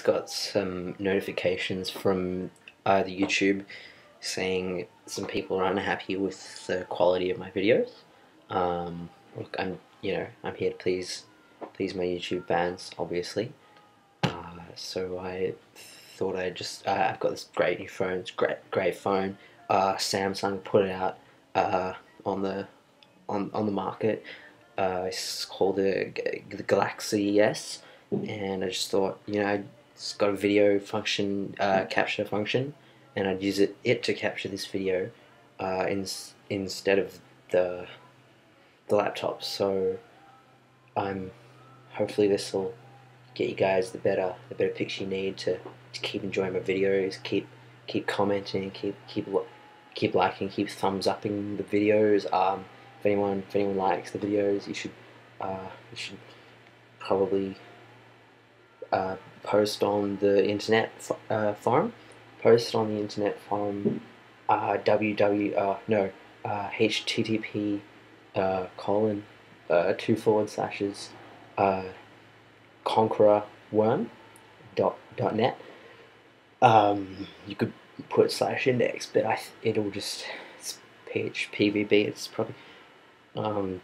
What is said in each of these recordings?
got some notifications from the YouTube saying some people are unhappy with the quality of my videos. Um, look, I'm you know I'm here to please please my YouTube fans, obviously. Uh, so I thought I'd just uh, I've got this great new phone. It's great great phone. Uh, Samsung put it out uh, on the on on the market. Uh, it's called the, the Galaxy S, and I just thought you know it's got a video function uh, capture function, and I'd use it it to capture this video uh, in, instead of the the laptop. So I'm hopefully this will get you guys the better the better picture you need to, to keep enjoying my videos, keep keep commenting, keep keep keep liking, keep thumbs upping the videos. Um, if anyone if anyone likes the videos, you should uh, you should probably uh, post on the internet uh, forum. Post on the internet forum. Uh, www uh, no uh, http uh, colon uh, two forward slashes uh, conqueror worm dot dot net. Um, you could put slash index, but I it'll just it's phpBB. It's probably um,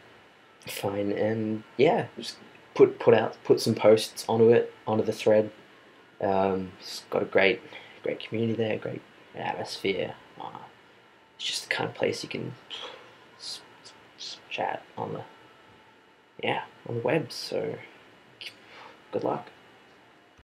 fine. And yeah, just put put out put some posts onto it onto the thread. Um, it's got a great great community there, great atmosphere. Uh, it's just the kind of place you can chat on the yeah on the web. So good luck.